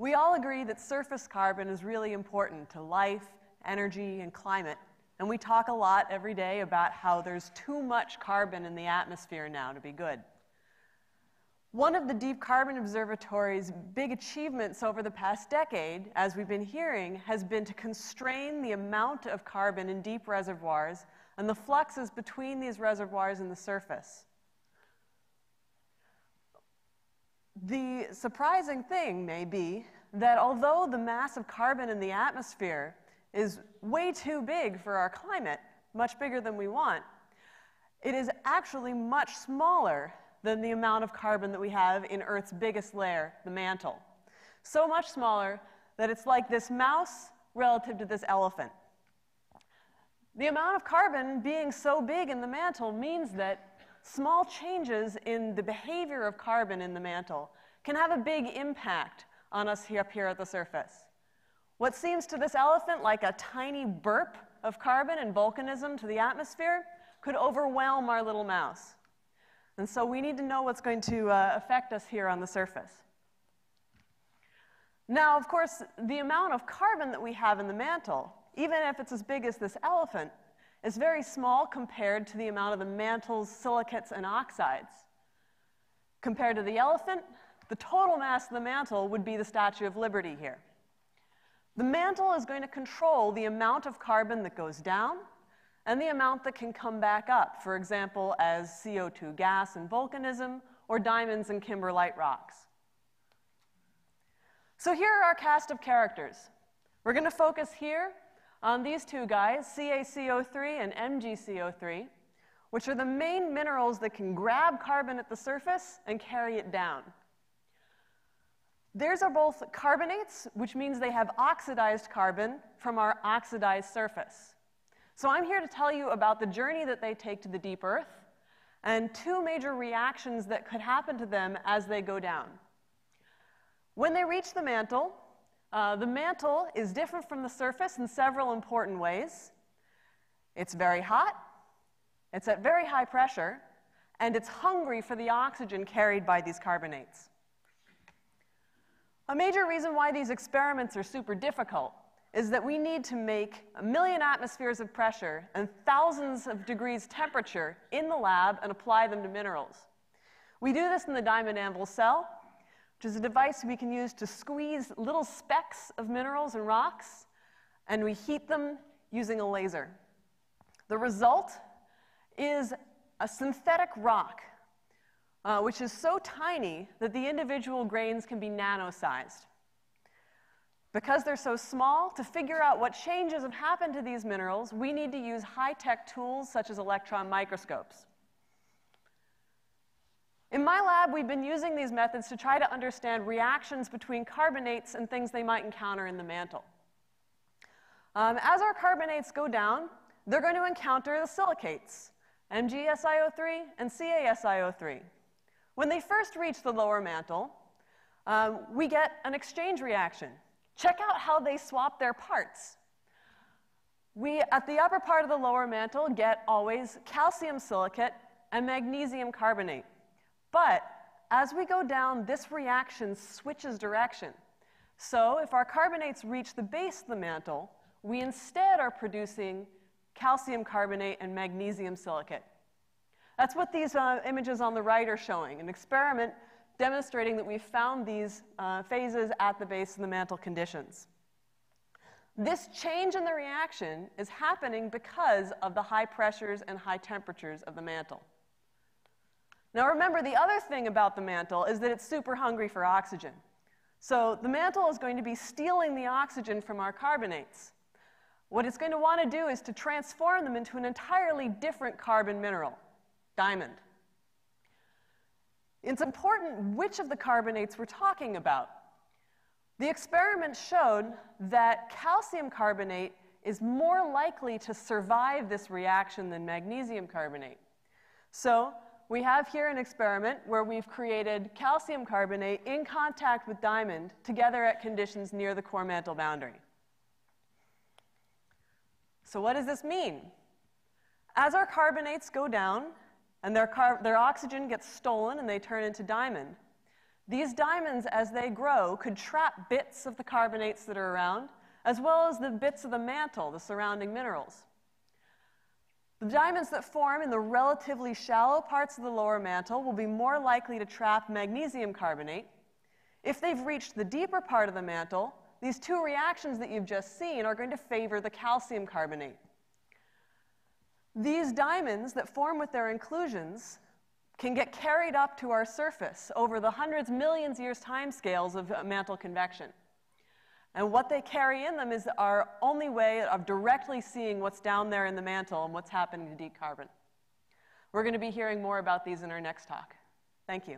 We all agree that surface carbon is really important to life, energy, and climate. And we talk a lot every day about how there's too much carbon in the atmosphere now to be good. One of the Deep Carbon Observatory's big achievements over the past decade, as we've been hearing, has been to constrain the amount of carbon in deep reservoirs and the fluxes between these reservoirs and the surface. The surprising thing may be that although the mass of carbon in the atmosphere is way too big for our climate, much bigger than we want, it is actually much smaller than the amount of carbon that we have in Earth's biggest layer, the mantle. So much smaller that it's like this mouse relative to this elephant. The amount of carbon being so big in the mantle means that small changes in the behavior of carbon in the mantle can have a big impact on us here up here at the surface. What seems to this elephant like a tiny burp of carbon and volcanism to the atmosphere could overwhelm our little mouse. And so we need to know what's going to uh, affect us here on the surface. Now, of course, the amount of carbon that we have in the mantle, even if it's as big as this elephant, is very small compared to the amount of the mantle's silicates and oxides. Compared to the elephant, the total mass of the mantle would be the Statue of Liberty here. The mantle is going to control the amount of carbon that goes down and the amount that can come back up, for example, as CO2 gas and volcanism, or diamonds and kimberlite rocks. So here are our cast of characters. We're going to focus here on these two guys, CaCO3 and MgCO3, which are the main minerals that can grab carbon at the surface and carry it down. Theirs are both carbonates, which means they have oxidized carbon from our oxidized surface. So I'm here to tell you about the journey that they take to the deep earth and two major reactions that could happen to them as they go down. When they reach the mantle, uh, the mantle is different from the surface in several important ways. It's very hot, it's at very high pressure, and it's hungry for the oxygen carried by these carbonates. A major reason why these experiments are super difficult is that we need to make a million atmospheres of pressure and thousands of degrees temperature in the lab and apply them to minerals. We do this in the diamond anvil cell, which is a device we can use to squeeze little specks of minerals and rocks, and we heat them using a laser. The result is a synthetic rock, uh, which is so tiny that the individual grains can be nano-sized. Because they're so small, to figure out what changes have happened to these minerals, we need to use high-tech tools such as electron microscopes. In my lab, we've been using these methods to try to understand reactions between carbonates and things they might encounter in the mantle. Um, as our carbonates go down, they're going to encounter the silicates, MgSiO3 and CaSiO3. When they first reach the lower mantle, um, we get an exchange reaction. Check out how they swap their parts. We, at the upper part of the lower mantle, get always calcium silicate and magnesium carbonate. But as we go down, this reaction switches direction. So if our carbonates reach the base of the mantle, we instead are producing calcium carbonate and magnesium silicate. That's what these uh, images on the right are showing, an experiment demonstrating that we found these uh, phases at the base of the mantle conditions. This change in the reaction is happening because of the high pressures and high temperatures of the mantle. Now remember, the other thing about the mantle is that it's super hungry for oxygen. So the mantle is going to be stealing the oxygen from our carbonates. What it's going to want to do is to transform them into an entirely different carbon mineral, diamond. It's important which of the carbonates we're talking about. The experiment showed that calcium carbonate is more likely to survive this reaction than magnesium carbonate. So we have here an experiment where we've created calcium carbonate in contact with diamond together at conditions near the core mantle boundary. So what does this mean? As our carbonates go down, and their, their oxygen gets stolen and they turn into diamond. These diamonds, as they grow, could trap bits of the carbonates that are around, as well as the bits of the mantle, the surrounding minerals. The diamonds that form in the relatively shallow parts of the lower mantle will be more likely to trap magnesium carbonate. If they've reached the deeper part of the mantle, these two reactions that you've just seen are going to favor the calcium carbonate. These diamonds that form with their inclusions can get carried up to our surface over the hundreds, millions years timescales of mantle convection. And what they carry in them is our only way of directly seeing what's down there in the mantle and what's happening to deep carbon. We're going to be hearing more about these in our next talk. Thank you.